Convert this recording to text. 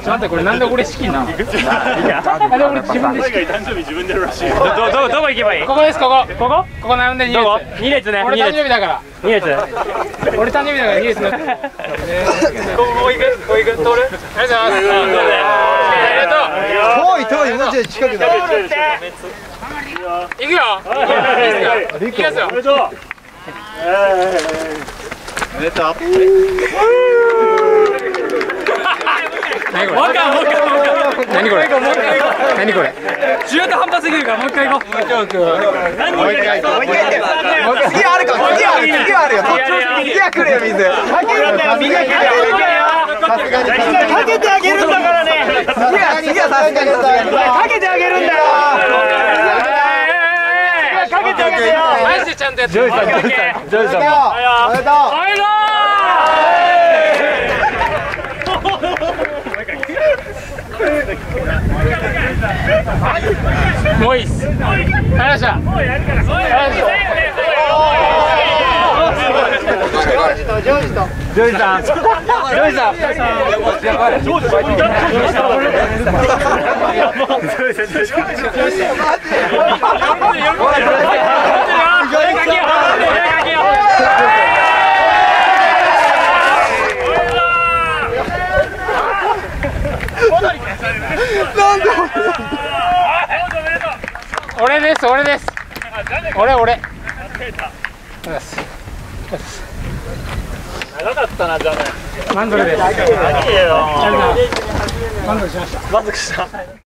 待ってこれなんで俺資金なのあれ俺自分で資金誕生日自分でやるらしいよどどどこ行けばいい？ここですここ。ここここ並んで2どこ？列二列ね俺誕生日だから。二列。俺誕生日だから2列乗ってここ行く？ここ行く？通る？ありがとう。ございますありがとう遠い遠いもうちょい近くだ行くよ。いいですよ行きますよ何これ？もう一回もう一回もう一回何これ？もう一回何これ？中途半端すぎるからもう一回行こうもう一回行こうもう一回行こう次あるか次ある次あるよ次は来るよ水かけるんだよ水かけるよかけてあげるんだからね次は次はさすがにかけてあげるんだよかけてあげてよマジでちゃんとやってジョイさんジョイさんジョイさんおめでとうおめでともういいっすありがとうございましたありがとうございましたジョイさん。ジョイさん俺です俺です。俺俺。長かったなじゃ満足です。満足しました。満足した